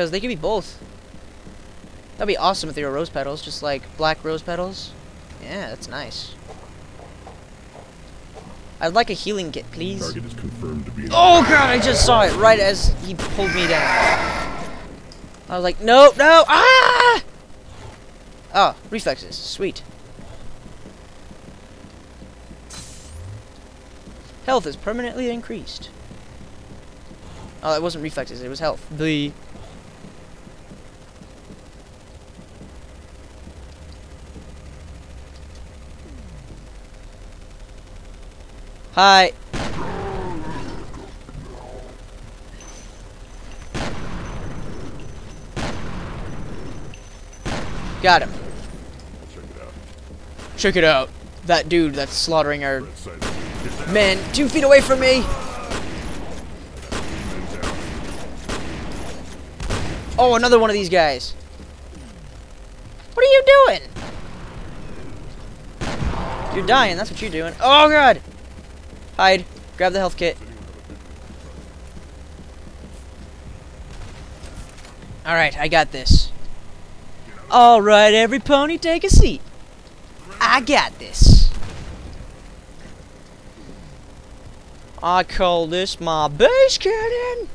Because they could be both. That'd be awesome if they were rose petals, just like black rose petals. Yeah, that's nice. I'd like a healing kit, please. Target is confirmed to be. Oh god, I just saw it right as he pulled me down. I was like, no, no, ah! Oh, reflexes, sweet. Health is permanently increased. Oh, it wasn't reflexes, it was health. The Hi. Got him. Check it out. Check it out. That dude that's slaughtering our men two feet away from me. Oh, another one of these guys. What are you doing? You're dying. That's what you're doing. Oh god. Hide. Grab the health kit. All right, I got this. All right, every pony, take a seat. I got this. I call this my base cannon.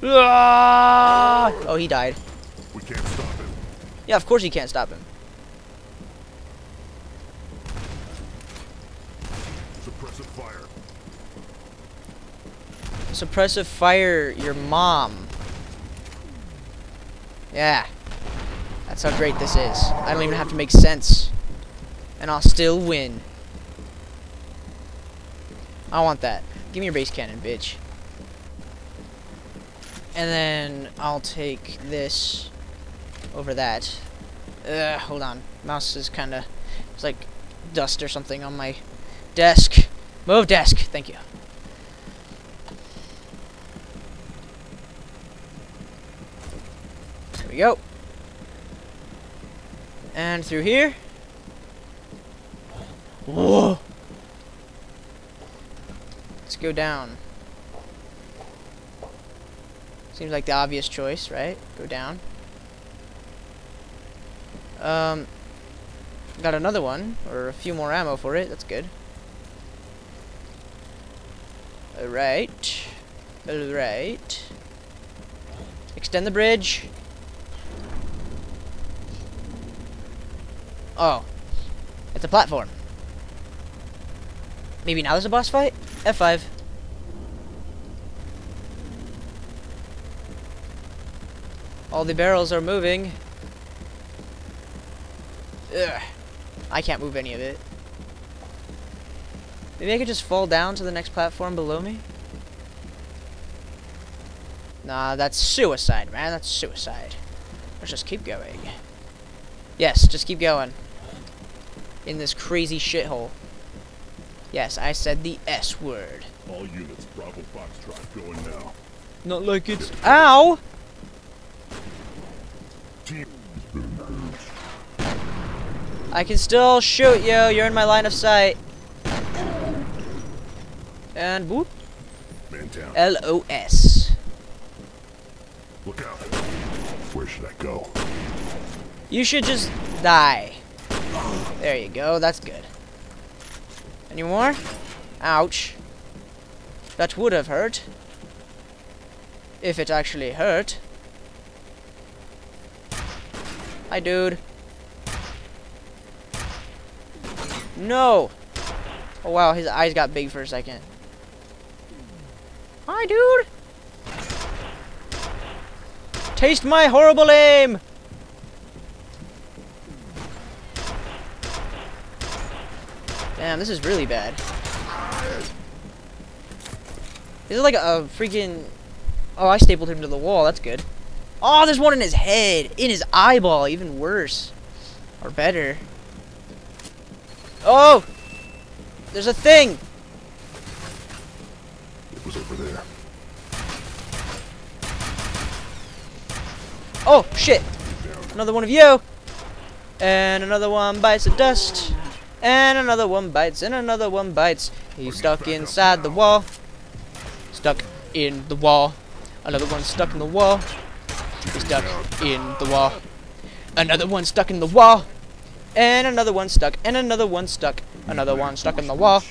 Ah! Oh, he died. We can't stop him. Yeah, of course he can't stop him. Suppressive fire. Suppressive fire your mom. Yeah. That's how great this is. I don't even have to make sense. And I'll still win. I want that. Give me your base cannon, bitch. And then I'll take this over that. Ugh, hold on. Mouse is kind of... It's like dust or something on my desk. Move desk. Thank you. There we go. And through here. Whoa. Let's go down. Seems like the obvious choice, right? Go down. Um, got another one, or a few more ammo for it. That's good. Alright. Alright. Extend the bridge. Oh. It's a platform. Maybe now there's a boss fight? F5. All the barrels are moving. Ugh. I can't move any of it. Maybe I could just fall down to the next platform below me? Nah, that's suicide, man. That's suicide. Let's just keep going. Yes, just keep going. In this crazy shithole. Yes, I said the S word. All units, Bravo Foxtrot going now. Not like it's- OW! I can still shoot you. You're in my line of sight. And whoop. L-O-S. Look out. Where should I go? You should just die. There you go. That's good. Any more? Ouch. That would have hurt. If it actually hurt. Hi, dude. No! Oh, wow. His eyes got big for a second. Hi, dude! Taste my horrible aim! Damn, this is really bad. Is like a freaking... Oh, I stapled him to the wall. That's good. Oh, there's one in his head. In his eyeball. Even worse. Or better. Oh! There's a thing! It was over there. Oh, shit! Another one of you! And another one bites the dust. And another one bites, and another one bites. He's stuck inside the wall. Stuck in the wall. Another one stuck in the wall. is stuck in the wall. Another one stuck in the wall. And another one stuck. And another one stuck. Another one stuck in the wall.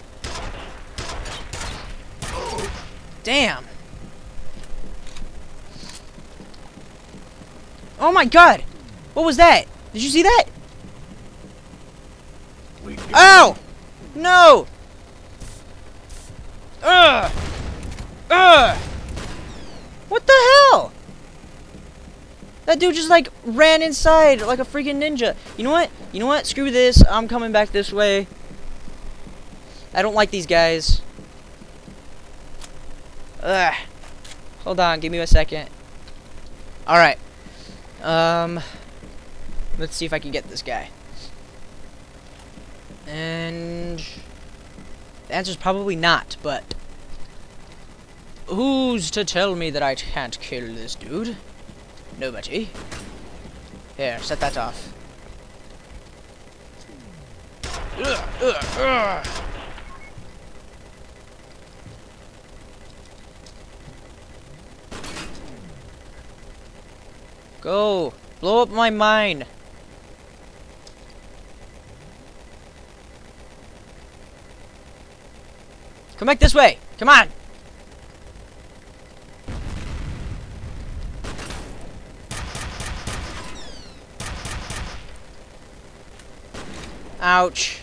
Damn. Oh my god! What was that? Did you see that? Ow! No! Ugh! Ugh! What the hell? That dude just like ran inside like a freaking ninja. You know what? You know what? Screw this. I'm coming back this way. I don't like these guys. Ugh. Hold on, give me a second. Alright. Um let's see if I can get this guy. And the answer's probably not, but who's to tell me that I can't kill this dude? Nobody. Here, set that off. Ugh, ugh, ugh. Go! Blow up my mine! Come back this way! Come on! Ouch.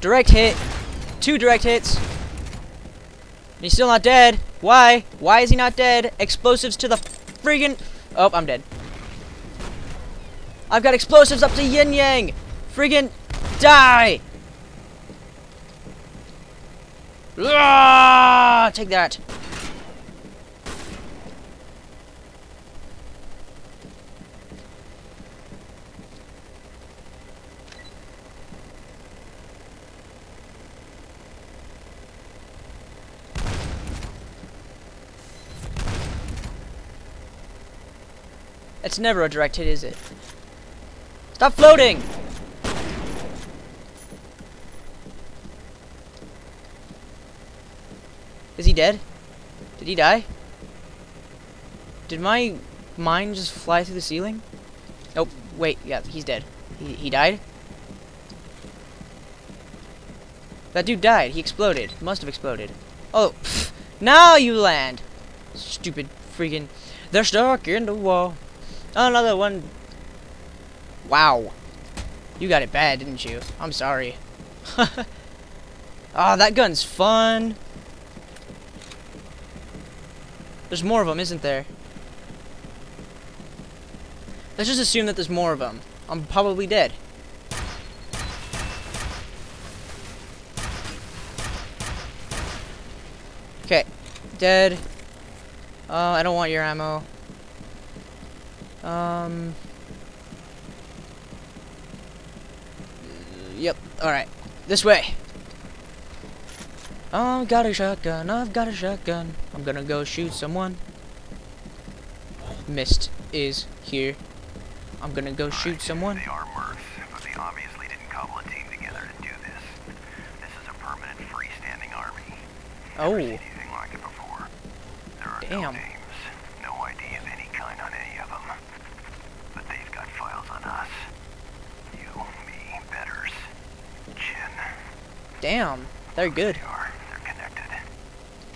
Direct hit. Two direct hits. He's still not dead. Why? Why is he not dead? Explosives to the friggin... Oh, I'm dead. I've got explosives up to yin yang. Friggin' die. Ah, take that. It's never a direct hit, is it? Stop floating! Is he dead? Did he die? Did my mine just fly through the ceiling? Nope. Wait, yeah, he's dead. He, he died? That dude died. He exploded. Must have exploded. Oh, pff, now you land! Stupid freaking... They're stuck in the wall. Another one. Wow. You got it bad, didn't you? I'm sorry. Ah, oh, that gun's fun. There's more of them, isn't there? Let's just assume that there's more of them. I'm probably dead. Okay. Dead. Uh, I don't want your ammo. Um. Yep. Alright. This way. I've got a shotgun. I've got a shotgun. I'm gonna go shoot someone. Mist is here. I'm gonna go shoot someone. They are but they obviously didn't cobble a team together to do this. This is a permanent freestanding army. Oh. Like it before. There are Damn. no ID of any kind on any of them. But they've got files on us. You, me, Betters, Jin. Damn. They're good. They are. They're connected.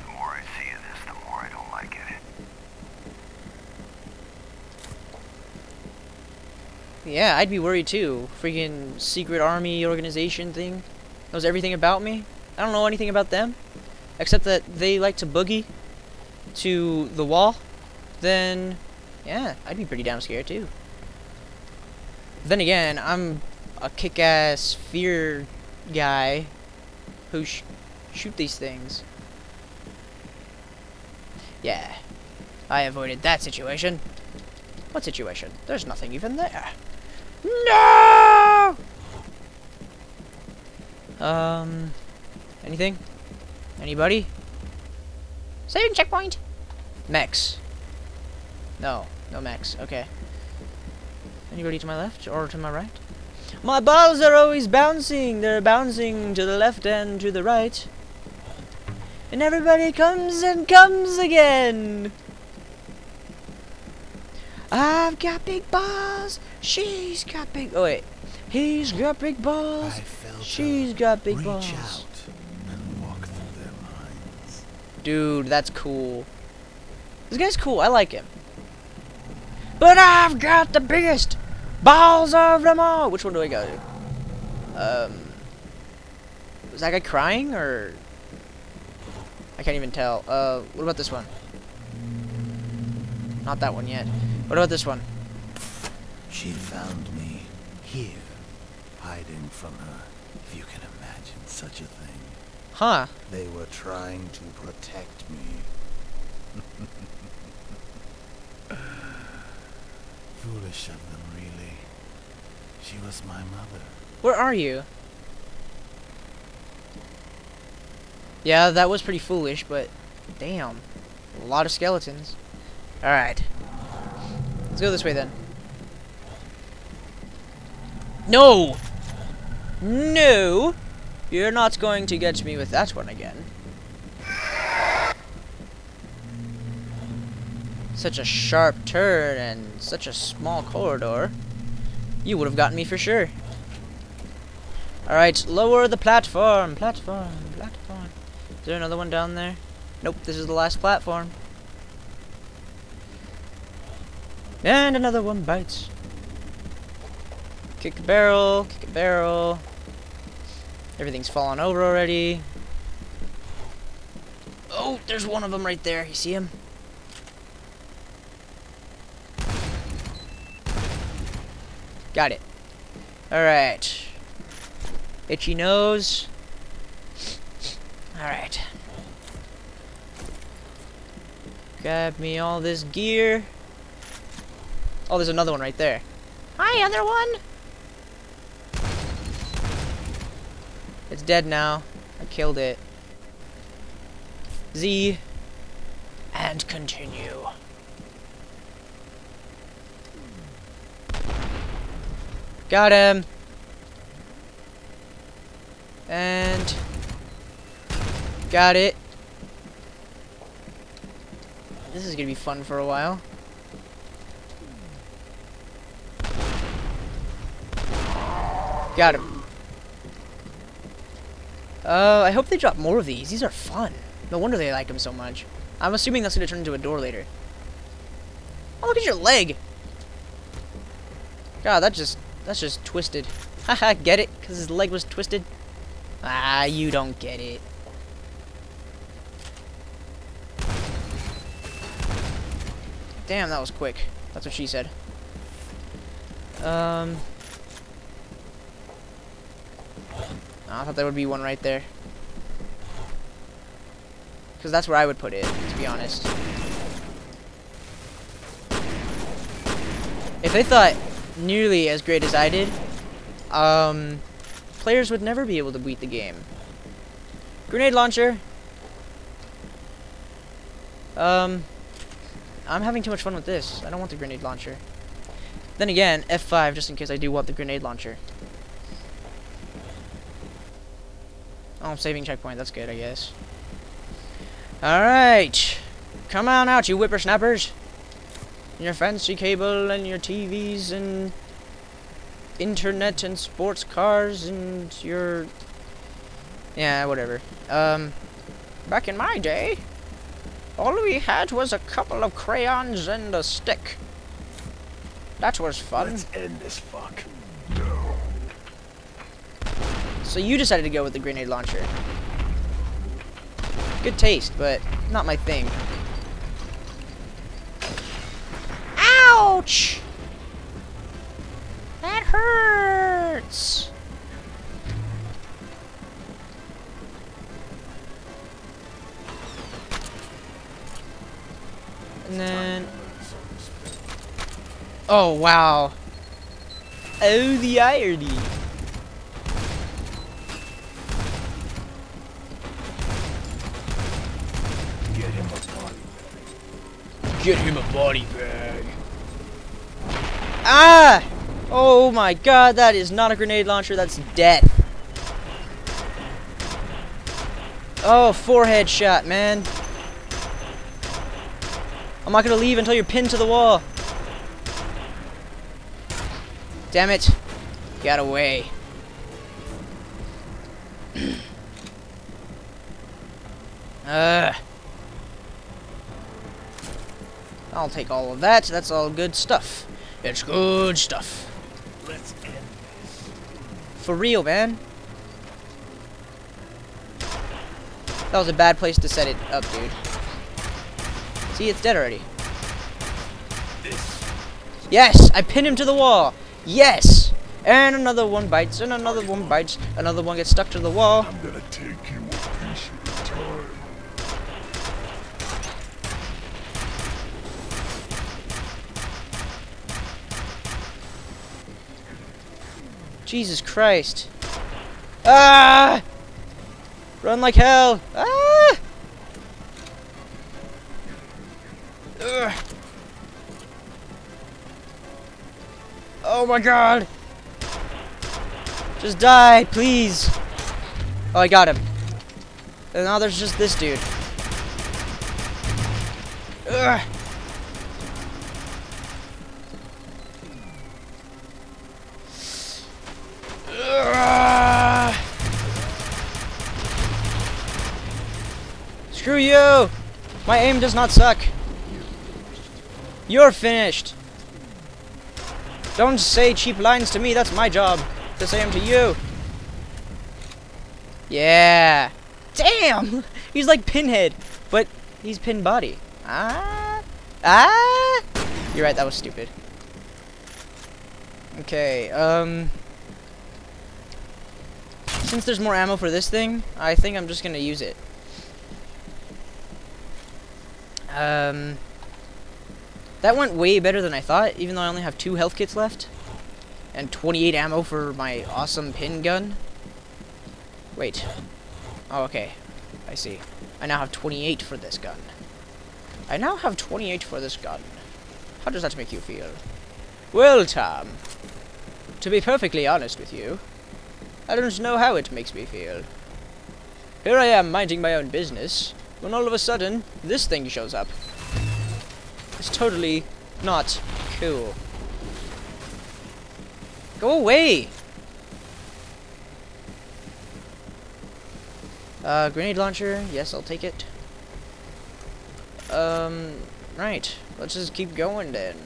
The more I see of this, the more I don't like it. Yeah, I'd be worried too. Freaking secret army organization thing. Knows everything about me. I don't know anything about them. Except that they like to boogie to the wall. Then, yeah, I'd be pretty damn scared too. Then again, I'm a kick-ass fear guy who sh shoot these things. Yeah, I avoided that situation. What situation? There's nothing even there. No! Um, anything? Anybody? Saving checkpoint. Max. No, no Max. Okay. Anybody to my left or to my right? My balls are always bouncing. They're bouncing to the left and to the right. And everybody comes and comes again. I've got big balls. She's got big. Oh wait, he's got big balls. She's got big balls. out and walk through their minds. Dude, that's cool. This guy's cool. I like him. But I've got the biggest balls of them all. Which one do I go to? Um, was that guy crying or? I can't even tell. Uh, what about this one? Not that one yet. What about this one? She found me here, hiding from her, if you can imagine such a thing. Huh? They were trying to protect me. Foolish of them, really. She was my mother. Where are you? Yeah, that was pretty foolish, but damn. A lot of skeletons. Alright. Let's go this way then. No! No! You're not going to get me with that one again. Such a sharp turn and such a small corridor. You would have gotten me for sure. Alright, lower the platform. Platform, platform. Is there another one down there? Nope, this is the last platform. And another one bites. Kick a barrel, kick a barrel. Everything's fallen over already. Oh, there's one of them right there. You see him? Got it. Alright. Itchy nose. Alright. Grab me all this gear. Oh, there's another one right there. Hi, other one! It's dead now. I killed it. Z. And continue. Got him. And got it. This is gonna be fun for a while. Got him. Uh, I hope they drop more of these. These are fun. No wonder they like them so much. I'm assuming that's gonna turn into a door later. Oh, look at your leg. God, that just that's just twisted. Haha, get it? Because his leg was twisted? Ah, you don't get it. Damn, that was quick. That's what she said. Um... I thought there would be one right there. Because that's where I would put it, to be honest. If they thought nearly as great as I did, um, players would never be able to beat the game. Grenade launcher. Um, I'm having too much fun with this. I don't want the grenade launcher. Then again, F5 just in case I do want the grenade launcher. Oh, I'm saving checkpoint. That's good, I guess. Alright. Come on out, you whippersnappers. Your fancy cable and your TVs and internet and sports cars and your... Yeah, whatever. Um, back in my day, all we had was a couple of crayons and a stick. That was fun. Let's end this fuck. So you decided to go with the grenade launcher. Good taste, but not my thing. Ouch! That hurts! And then... Oh, wow. Oh, the irony. Get him a body. Get him a body bag. Ah! Oh my god, that is not a grenade launcher, that's death. Oh, forehead shot, man. I'm not gonna leave until you're pinned to the wall. Damn it. Got away. Ugh. I'll take all of that. That's all good stuff. It's good stuff. Let's end For real, man. That was a bad place to set it up, dude. See, it's dead already. this. Yes! I pinned him to the wall! Yes! And another one bites, and another one bites, another one gets stuck to the wall. I'm gonna take you a piece at a time. Jesus Christ. Ah! Run like hell! Ah! Ugh. Oh my god! Just die, please! Oh, I got him. And now there's just this dude. Ugh. Screw you! My aim does not suck. You're finished. Don't say cheap lines to me, that's my job. To say them to you. Yeah. Damn! He's like Pinhead, but he's Pin Body. Ah? Ah? You're right, that was stupid. Okay, um... Since there's more ammo for this thing, I think I'm just gonna use it. Um... That went way better than I thought, even though I only have two health kits left. And 28 ammo for my awesome pin gun. Wait. Oh, okay. I see. I now have 28 for this gun. I now have 28 for this gun. How does that make you feel? Well, Tom, to be perfectly honest with you, I don't know how it makes me feel. Here I am minding my own business, when all of a sudden, this thing shows up. It's totally not cool. Go away! Uh, grenade launcher. Yes, I'll take it. Um, right. Let's just keep going then.